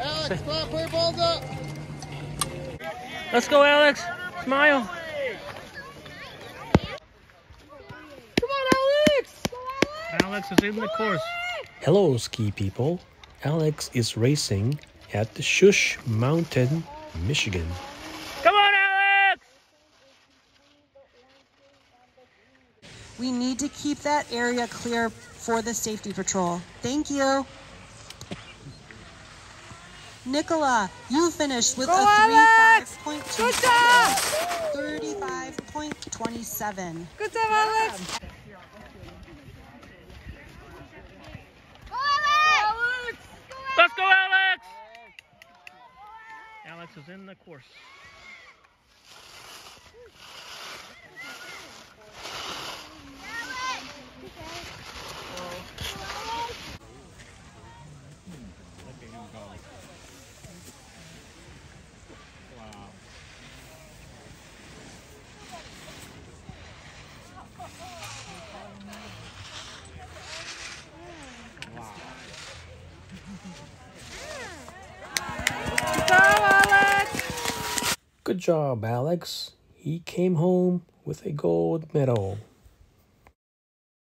Alex, clap, put your balls up. Let's go, Alex. Smile. Come on, Alex. Alex is in the course. Hello, ski people. Alex is racing at the Schuss Mountain, Michigan. Come on, Alex! We need to keep that area clear for the safety patrol. Thank you. Nicola, you finished with Go, a Alex! 35.27. Good job! 35.27. Good job, Alex. Let's go, Alex! Alex is in the course. Hmm. Good Good job, Alex. He came home with a gold medal.